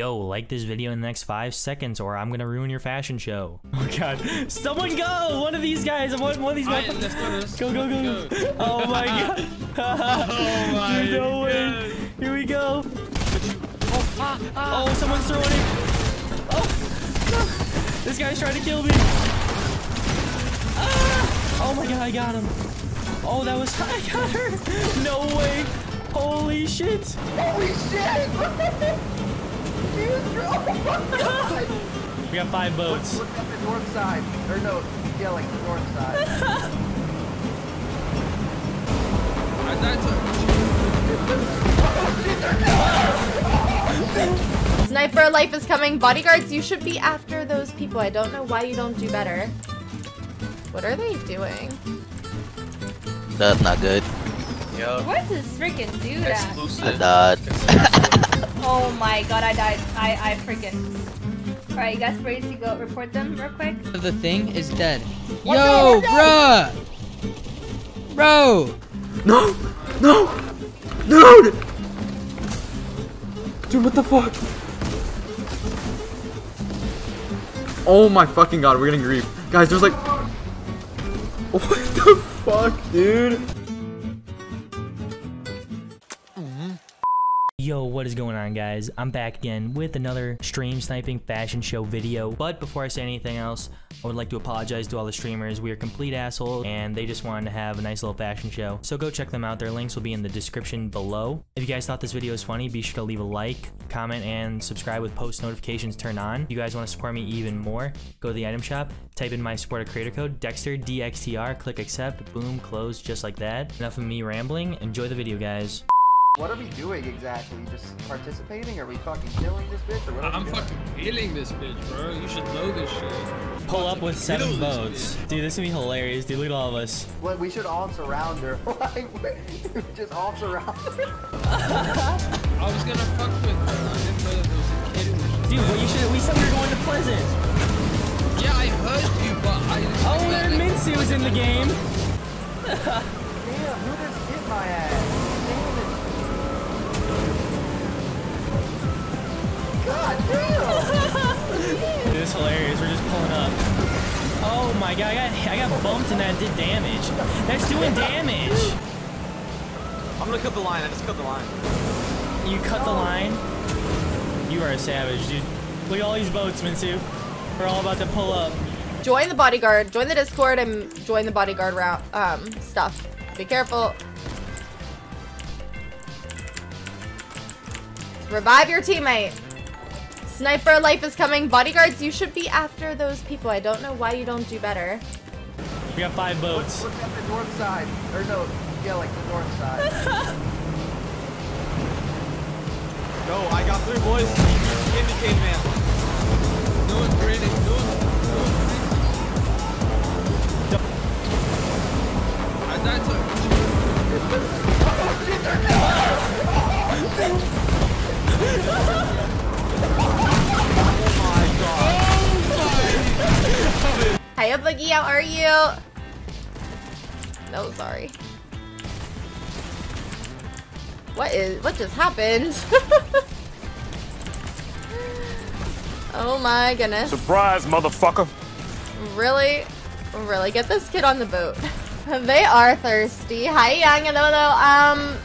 Yo, like this video in the next five seconds or I'm gonna ruin your fashion show. Oh god. Someone go! One of these guys! One, one of these guys. motherfuckers- let's go, let's Go, go, go, go. Oh my god. Oh my Dude, no way. Here we go. Oh, someone's throwing it. Oh, no. This guy's trying to kill me. Ah! Oh my god, I got him. Oh, that was, I got her. No way. Holy shit. Holy shit! Dude, you're- oh! We got five boats. Look at the north side. Or no, yeah, like the north side. Alright, that's a- Sniper life is coming. Bodyguards, you should be after those people. I don't know why you don't do better. What are they doing? That's not good. Yo, Where's this freaking dude at? I died. Oh my god, I died. I I freaking. Alright, you guys ready to go report them real quick? The thing is dead. Yo, bruh! Bro! No! No! Dude! Dude, what the fuck? Oh my fucking god, we're getting grief. Guys, there's like... What the fuck, dude? What is going on guys? I'm back again with another stream sniping fashion show video. But before I say anything else, I would like to apologize to all the streamers. We are complete assholes and they just wanted to have a nice little fashion show. So go check them out. Their links will be in the description below. If you guys thought this video was funny, be sure to leave a like, comment, and subscribe with post notifications turned on. If you guys want to support me even more, go to the item shop, type in my supporter creator code, Dexter, DXTR, click accept, boom, close, just like that. Enough of me rambling. Enjoy the video, guys. What are we doing exactly? Just participating? Are we fucking killing this bitch? Or what are I'm fucking killing this bitch, bro. You should know this shit. pull up with seven Kill this boats. Dude, this is gonna be hilarious, dude. Look at all of us. Well, we should all surround her. like, we just all surround her. I was gonna fuck with her. I didn't know that there was a kid in this. Dude, well, you should. We said we were going to Pleasant. Yeah, I heard you, but I. Oh, there Mincy was in the game. Damn, who just hit my ass? God damn! Dude, this is hilarious. We're just pulling up. Oh my god, I got I got bumped and that did damage. That's doing damage. I'm gonna cut the line. I just cut the line. You cut the line. You are a savage, dude. Look at all these boats, Minsu. We're all about to pull up. Join the bodyguard, join the Discord, and join the bodyguard route um stuff. Be careful. Revive your teammate. Sniper life is coming. Bodyguards, you should be after those people. I don't know why you don't do better. We got five boats. Look at the north side. Or no, yeah, like the north side. Go. I got three boys. Indicate man. No one's grading. No one's. No one's Alright, that's a- No, sorry. What is, what just happened? oh my goodness. Surprise, motherfucker. Really, really get this kid on the boat. they are thirsty. Hi, young. Hello, hello. Um,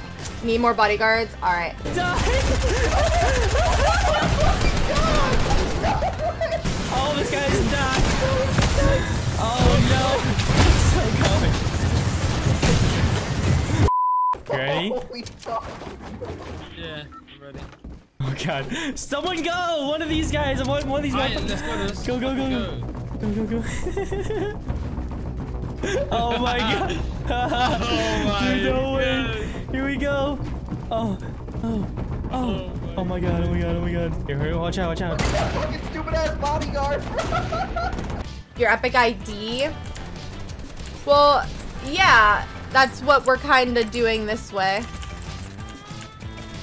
need more bodyguards. All right. Oh, this guy's died. Oh no. You ready? Holy fuck. Yeah, I'm ready. Oh god. Someone go! One of these guys. One, one of these Alright, motherfuckers. let's go. Let's Go, go, go, go. Go, go, go. oh my ah. god. oh my Dude, no way. God. Here we go. Oh, oh, oh. Oh, oh my god, oh my god, oh my god. Here, hurry, watch out, watch out. Fucking stupid ass bodyguard. Your epic ID. Well, yeah, that's what we're kind of doing this way.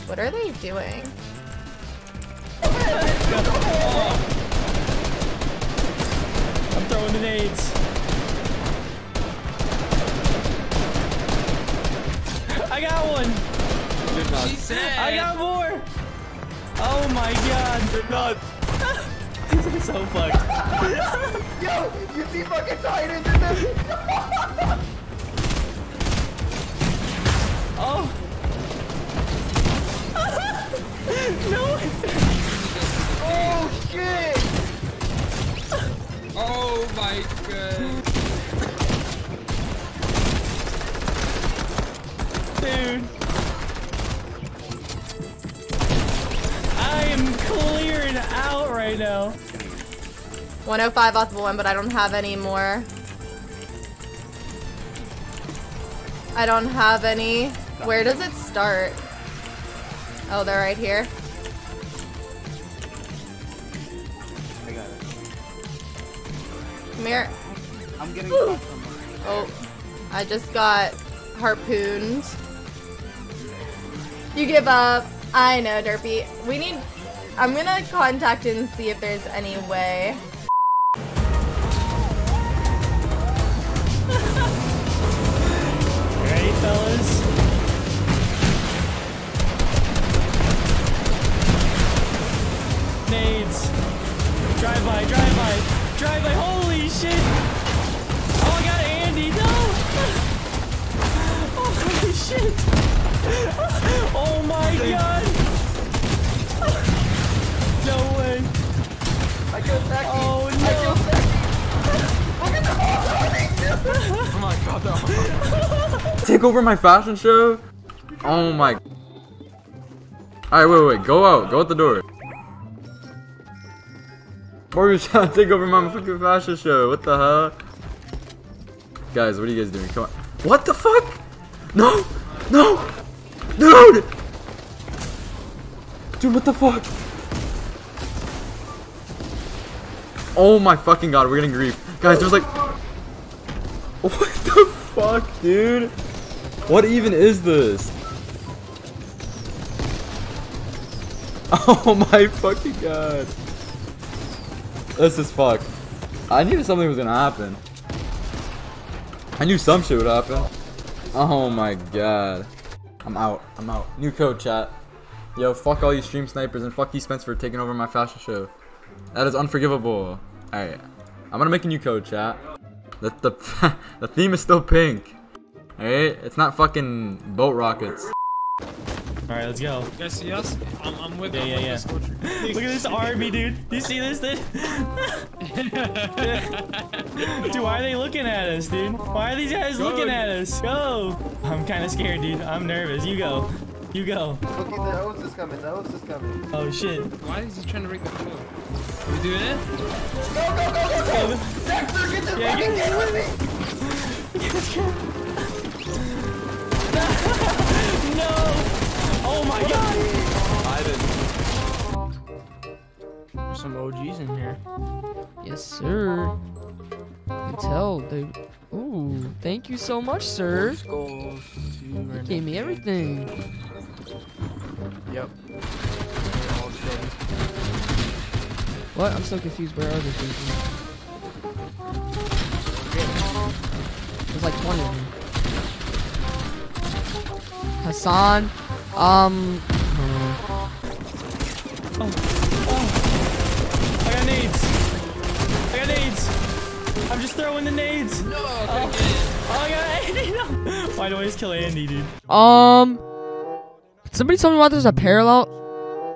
What are they doing? I'm throwing the nades. I got one. She said. I got more. Oh my god. You're nuts. This is so fucked. Yo, you see fucking Titans in this? Oh. no. Oh shit! Oh my god. Dude. I am clearing out right now. 105 off the one, but I don't have any more. I don't have any. Where does it start? Oh, they're right here. I got it. Come here. I'm getting shot from Oh, I just got harpooned. You give up. I know, Derpy. We need. I'm gonna contact and see if there's any way. Ready, fellas? Drive by, drive by, drive by. Holy shit! Oh, I got Andy. No! Oh, holy shit! Oh my god! No way! I killed Becky! Oh I killed no! Oh my god, Take over my fashion show? Oh my. Alright, wait, wait, go out. Go out the door. Mario's trying to take over my fucking fashion show. What the hell? Guys, what are you guys doing? Come on. What the fuck? No! No! Dude! Dude, what the fuck? Oh my fucking god, we're getting grief. Guys, there's like. What the fuck, dude? What even is this? Oh my fucking god. This is fucked. I knew something was gonna happen. I knew some shit would happen. Oh my god. I'm out. I'm out. New code, chat. Yo, fuck all you stream snipers and fuck you Spence for taking over my fashion show. That is unforgivable. Alright. I'm gonna make a new code, chat. The, the, the theme is still pink. Alright? It's not fucking boat rockets. Alright, let's go. You guys see us? I'm, I'm with Yeah, I'm yeah, yeah. Look at this army, dude. Do you see this, dude? dude, why are they looking at us, dude? Why are these guys Go, looking at us? Go. I'm kind of scared, dude. I'm nervous. You go. You go. Okay, the host is coming. The host is coming. Oh, shit. Why is he trying to break the show? Are we doing it? Go, go, go, go, go! Dexter, get this Yeah, fucking get- kid with me! No. Oh, my God. Ivan. There's some OGs in here. Yes, sir. You can tell, dude. Ooh, thank you so much, sir. Skulls. You gave me everything. Yep. What? I'm so confused. Where are these people? There's like 20 of them. Hassan, um, I got nades. I got nades. I'm just throwing the nades. No, I Oh, couldn't get it. oh I got Andy. No. Why do I always kill Andy, dude? um, somebody told me why there's a parallel.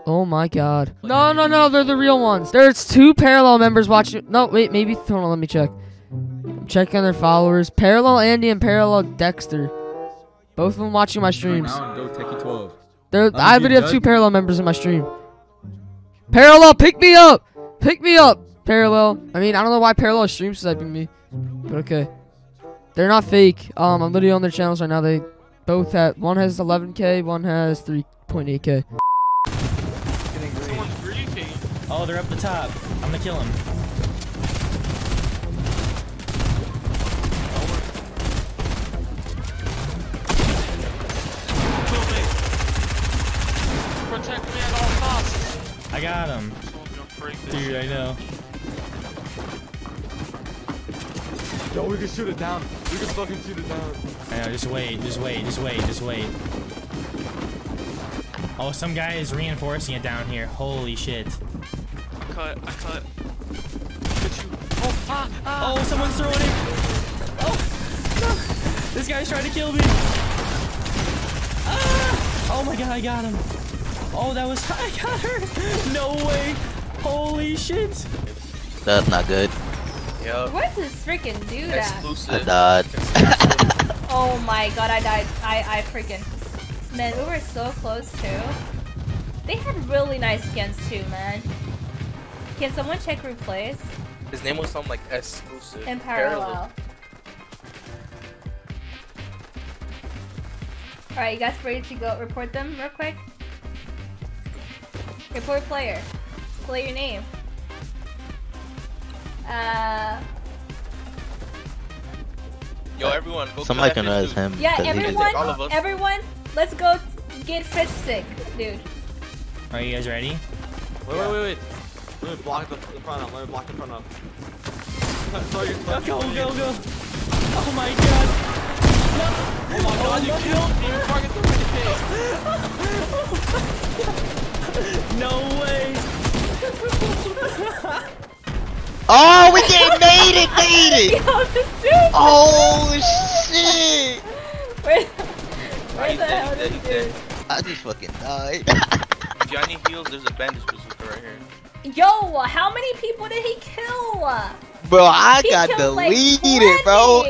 Oh my god. No, no, no, they're the real ones. There's two parallel members watching. No, wait, maybe. Hold on, let me check. I'm checking their followers. Parallel Andy and Parallel Dexter. Both of them watching my streams. Now go 12. I you literally have two parallel members in my stream. Parallel, pick me up! Pick me up! Parallel. I mean, I don't know why Parallel is stream sniping me. But okay. They're not fake. Um, I'm literally on their channels right now. They both have, one has 11k, one has 3.8k. Getting green. Someone's griefing. Oh, they're up the top. I'm gonna kill him. Kill me. Protect me at all costs. I got him. Someone's gonna break this Dude. I know. Yo, we can shoot it down. We can fucking shoot it down. I know. Just wait. Just wait. Just wait. Just wait. Oh, some guy is reinforcing it down here. Holy shit. I cut. I cut. Get you. Oh, ah, ah. Oh, someone's throwing it. Oh, no. This guy's trying to kill me. Ah! Oh my god, I got him. Oh, that was, I got her. No way. Holy shit. That's not good. Yep. Where's this freaking dude at? I Exclusive. died. Oh my god, I died. I I freaking. Man, we were so close too. They had really nice skins too, man. Can someone check replays His name was something like exclusive. in parallel? Alright, you guys ready to go report them real quick? Report player. Play your name. Uh, Yo, everyone, go Somebody kill can that res him. Yeah, everyone, all of us. everyone, let's go get fish stick, dude. Are you guys ready? Wait, wait, wait, wait. Let me block the, the front up. Let me block the front up. Throw your, Go, go, go, go. Oh my god. Oh my god, you killed me. You're fucking throwing the No way. Oh, we did made it, made it. Yo! Oh shit! Where, where the hell he's dead, is he's this dead. I just fucking died. If you need heals, there's a bandage bazooka right here. Yo, how many people did he kill? bro, I He got killed, like, deleted, bro.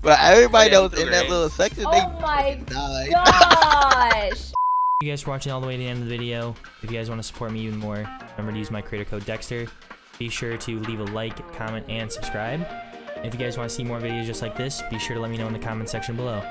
But everybody Oh, yeah, that was in that little section, Oh they my fucking died. gosh! You guys for watching all the way to the end of the video. If you guys want to support me even more, remember to use my creator code Dexter. Be sure to leave a like, comment, and subscribe. If you guys want to see more videos just like this, be sure to let me know in the comment section below.